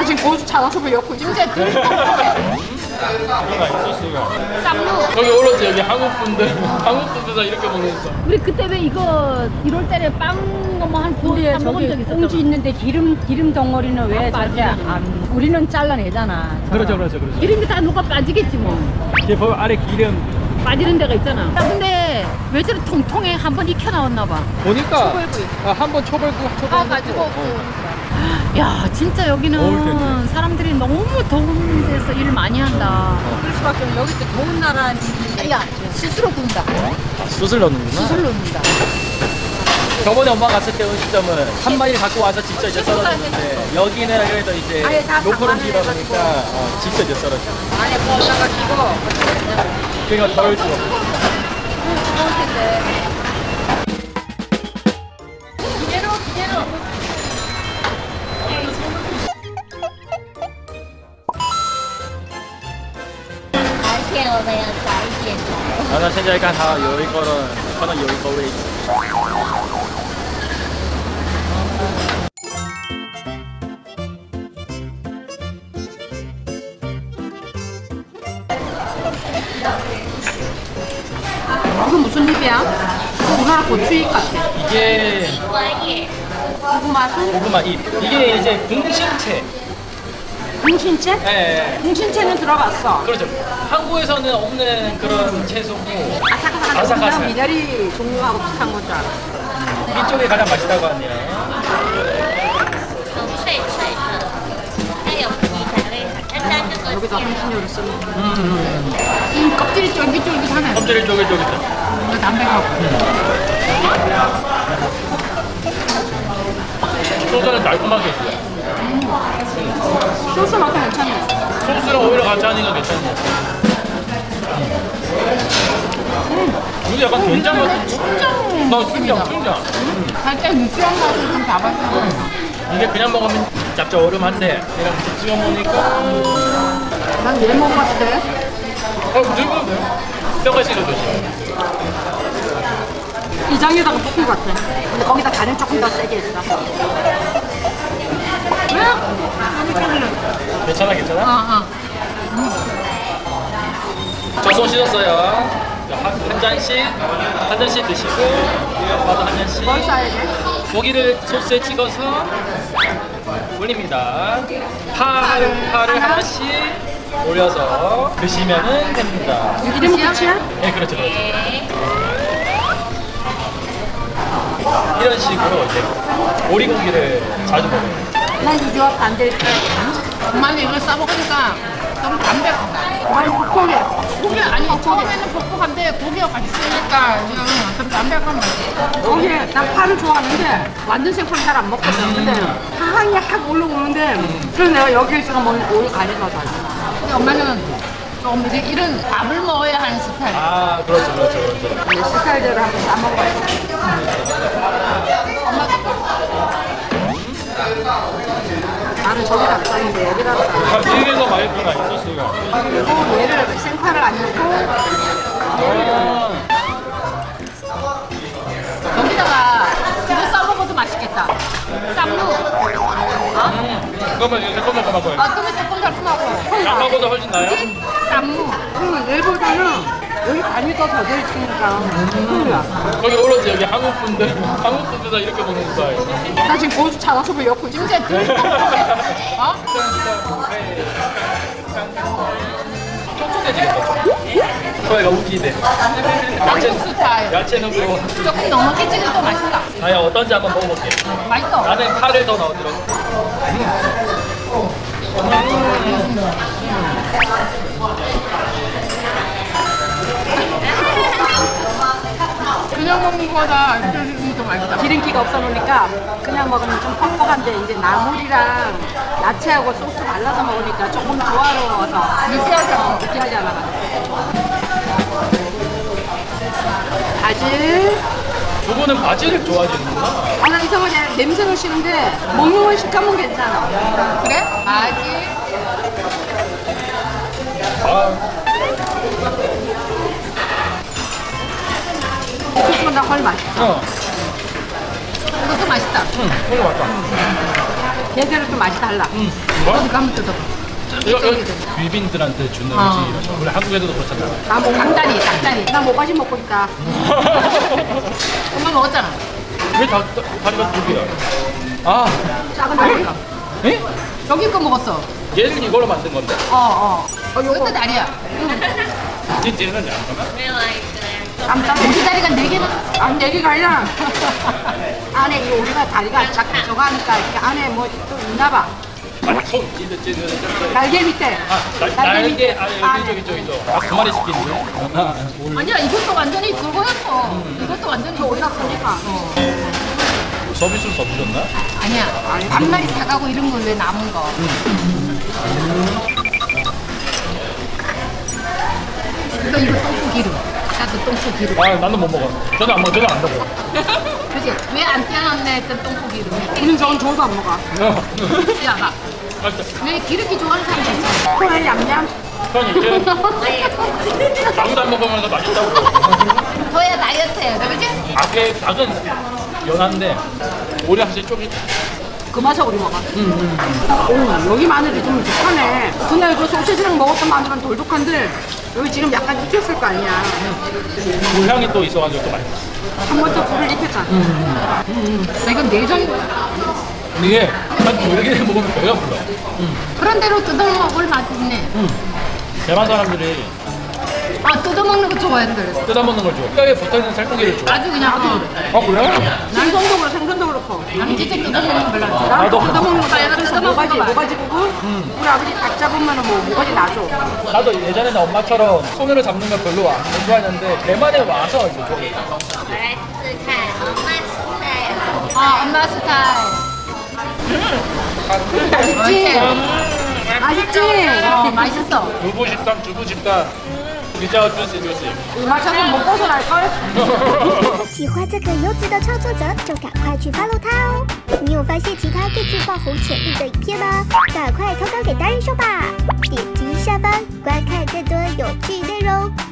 나 지금 고수 차가수고 엮고 진짜 소스가. 쌈무 저기 올라서 여기 한국 분들, 한국 분들 이렇게 먹는다. 우리 그때 왜 이거 1월 달에 빵 뭐한 근데 번 먹은 적 저기. 꽁지 있는데 기름 기름 덩어리는 왜 저렇게 안 우리는 잘라내잖아. 그렇죠, 그렇죠, 그렇죠. 기름이 다 녹아 빠지겠지 뭐. 이게 보면 아래 기름 빠지는 데가 있잖아. 야, 근데 왜 저렇게 통통해 한 번 익혀 나왔나 봐. 보니까 아, 한번 초벌구 초벌구 아 가지고 야 진짜. 여기는 사람들이 너무 더운 데서 일 많이 한다. 그럴 수밖에 없어. 여기 또 더운 나라니. 야 스스로 군다. 숯을 넣는구나. 스스로 넣는다. 저번에 엄마 갔을 때 음식점은 한 마리 갖고 와서 직접 이제 썰어줬는데 여기는 그래도 이제 로컬 음식이다 보니까 어, 직접 이제 썰어줘. 안에 거기다가 끼고 그러니까 덜 추워. 啊，那现在刚好有一个人，可能有一个位置。 이건 무슨 잎이야? 우리나라 고추잎 같아. 이게 고구마 술? 고구마 잎. 이게 이제 궁신채. 공신채? 네. 예, 예. 공신채는 들어봤어. 그렇죠. 한국에서는 없는 그런 채소고 아삭아삭한 아삭아삭. 미나리 종류하고 비슷한 건줄 음, 이쪽이 가장 맛있다고 하네요. 여기다 향신료를 쓰는 음, 음, 음. 껍질이 쫄깃쫄깃하네 껍질이 쫄깃쫄깃해 근데 담백하고 음. 소스는 달콤하게 있어요 소스 맛도 괜찮네. 소스랑 오히려 같이 하니까 괜찮네. 이게 약간 된장 같은 춘장. 나 춘장, 춘장. 살짝 유치한 맛을 좀 잡아주는 이게 그냥 먹으면 짭조름한데 같이 찍어 먹으니까 난 얘 먹었을 때 어, 늙어도 돼요. 뼈가 드시 이장에다가 볶은 것 같아. 근데 거기다 간을 조금 더 세게 했어. 왜? 괜찮아, 괜찮아? 어, 어. 저손 씻었어요. 자, 한, 한 잔씩, 한 잔씩 드시고, 엄마도 한 잔씩. 뭘 싸야 돼? 고기를 소스에 찍어서 올립니다. 파를, 파를 하나씩 올려서 드시면 됩니다. 이름 끝이야? 네, 그렇죠, 그렇죠. 이런 식으로 이제 오리고기를 자주 먹어요. 난 이 조합 반대일 때. 엄마는 이걸 싸먹으니까 너무 담백하다. 많이 퍽퍽해. 고기 아니 처음에는 퍽퍽한데 고기가 같이 쓰니까 그냥 좀 담백한 맛이. 거기에 난 파를 좋아하는데 완전 생파는 잘 안 먹거든. 근데 향이 확 올라오는데 그래서 내가 여기 있어서 먹는 오일 간이 더 잘. 근데 엄마는 좀 이제 이런 밥을 먹어야 하는 스타일. 아, 그렇죠, 그렇죠, 그렇죠. 내 스타일대로 한번 싸먹어야지. 나는 저기다 안 싸는데 여기다 싸. 아, 이게 더 맛있구나, 이 소스가. 그리고 얘를 생파를 안 넣고 아, 여기다가 이거 싸먹어도 맛있겠다. 쌈무. 잠깐만, 이거 잠깐만. 아, 뜸이 새콤달콤하고. 닭하고도 훨씬 나요? 쌈무. 그러면 얘보다는 여기 간이 더더 들어있으니까 훌륭해. 거기 올라서 여기 한국 분들, 한국 분들 이렇게 먹는 거예요. 나 지금 고수 차가수고 엮고 진짜 어? 쫀쫀해지겠다. 소희가 웃기대. 야채, 스타일. 야채는 그리고 조금 넉넉히 찍어도 맛있다. 아야 어떤지 한번 먹어볼게. 맛있어. 나는 파를 더 넣어들어. 그냥 먹는 이렇게 더 맛있다. 기름기가 없어 놓으니까 그냥 먹으면 좀 퍽퍽한데 이제 나물이랑 야채하고 소스 발라서 먹으니까 조금 조화로워서 느끼하잖아. 느끼하지 않아. 바질. 두 분은 바지를 좋아하시는구나. 아, 나 이상하게 냄새는 싫은데 먹는 건 식감은 괜찮아. 그래? 아지. 아, 소스가 나훨 맛있어. 어, 이것도 맛있다. 응, 오늘 맞다. 걔대로 좀 맛이 달라. 응. 뭐? 어디 가면 뜯어봐. 이거, 이거 귀빈들한테 주는 어. 음식이라서 우리 한국에서도 그렇잖아. 나 뭐, 닭다리, 닭다리. 나 모가지 먹고 있다. 엄마 먹었잖아. 왜 다, 다, 다리가 두 개야? 아, 작은 다리가. 에? 여기 거 먹었어. 얘는 이걸로 만든 건데. 어, 어. 어, 요것도 다리야. 찐찐은 잠깐만. 깜짝 고기 다리가 네 개나. 안 얘기가 아니라 안에 이 우리가 다리가 작 저거 하니까 이렇게 안에 뭐 또 있나 봐. 아, 손 찐득 찐득. 날개 밑에. 아, 날, 날개, 아, 여기, 저기, 저기, 저. 아, 두 마리 시키는데? 아, 올. 아니야, 이것도 완전히 그거였어. 이것도 완전히 우리가 보니까 서비스로 더 주셨나? 아니야. 앞날이 사가고 이런 걸 왜 남은 거. 이거 이거 똥꼬 기름. 나도 똥꼬 기름. 아, 나는 못 먹어. 저는 안 먹어, 저는 안 먹어. 그지? 왜안 떼어놨네 했던 똥꼬 기름. 우리는 저건 줘도 안 먹어. 야, 봐. 맛있다. 왜 기름기 좋아하는 사람도 있어. 코에 얌얌. 형이 이제 닭도 안 먹으면서 맛있다고. 더야 다이어트야. 그지? 닭의 닭은 연한데 오리 확실히 쫄깃. 그 맛에 우리 먹어. 오, 여기 마늘이 좀 독하네. 그날 그 소시지랑 먹었던 마늘은 돌독한데 여기 지금 약간 익혔을 거 아니야. 불향이 또 있어가지고 또 맛있어. 한 번 더 불을 익혔잖아. 나 이건 내장이야. 이게 한 두개 먹으면 배가 불러. 그런 대로 뜯어먹을 맛이 있네. 대만 사람들이 아, 뜯어먹는 거 좋아한다 그랬어. 뜯어먹는 걸 좋아. 뼈에 붙어있는 살코기를 좋아. 아주 그냥, 어. 아 그래? 생선도 그렇고 생선 싶어. 양지택 뜯어먹는 거 별로 안 좋아. 나도 뜯어먹는 거 얘가 뜯어먹는 거 모가지 부분? 우리 아버지 닭 잡으면 뭐 모가지 나죠. 나도 예전에는 엄마처럼 손으로 잡는 걸 별로 안 좋아했는데 대만에 와서 이제 좀. 아, 엄마 스타일. 맛있지? 음, 맛있지? 음, 어, 맛있어. 주부 집단, 주부 집단. 이제 어쩌지, 조심. 이 맛은 못 벗어날걸? 喜欢这个优质的创作者，就赶快去 follow 他哦！你有发现其他更具爆红潜力的影片吗？赶快投稿给达人秀吧！点击下方观看更多有趣内容。